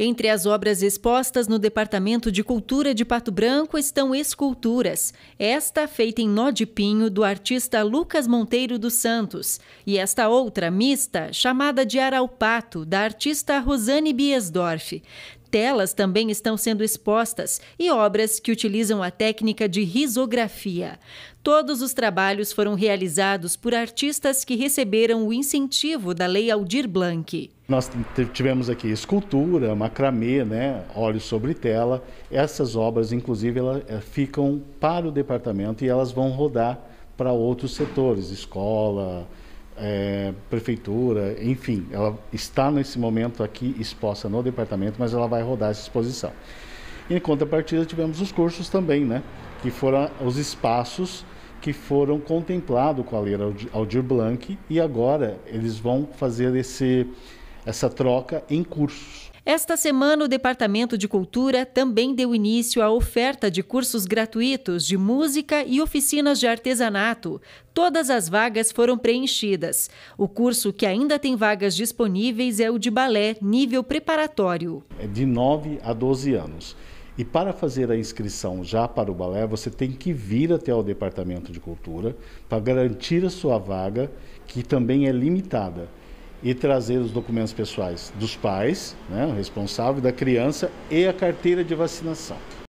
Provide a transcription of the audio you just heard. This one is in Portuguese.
Entre as obras expostas no Departamento de Cultura de Pato Branco estão esculturas. Esta feita em nó de pinho do artista Lucas Monteiro dos Santos e esta outra mista chamada de Araupato da artista Rosane Biesdorf. Telas também estão sendo expostas e obras que utilizam a técnica de risografia. Todos os trabalhos foram realizados por artistas que receberam o incentivo da Lei Aldir Blanc. Nós tivemos aqui escultura, macramê, né, óleo sobre tela. Essas obras, inclusive, elas eh, ficam para o departamento e elas vão rodar para outros setores, escola, é, prefeitura, enfim, ela está nesse momento aqui exposta no departamento, mas ela vai rodar essa exposição. Em contrapartida, tivemos os cursos também, né? Que foram os espaços que foram contemplados com a Lei Aldir Blanc e agora eles vão fazer esse, essa troca em cursos. Esta semana, o Departamento de Cultura também deu início à oferta de cursos gratuitos de música e oficinas de artesanato. Todas as vagas foram preenchidas. O curso que ainda tem vagas disponíveis é o de balé nível preparatório. É de 9 a 12 anos. E para fazer a inscrição já para o balé, você tem que vir até o Departamento de Cultura para garantir a sua vaga, que também é limitada e trazer os documentos pessoais dos pais, né, o responsável, da criança e a carteira de vacinação.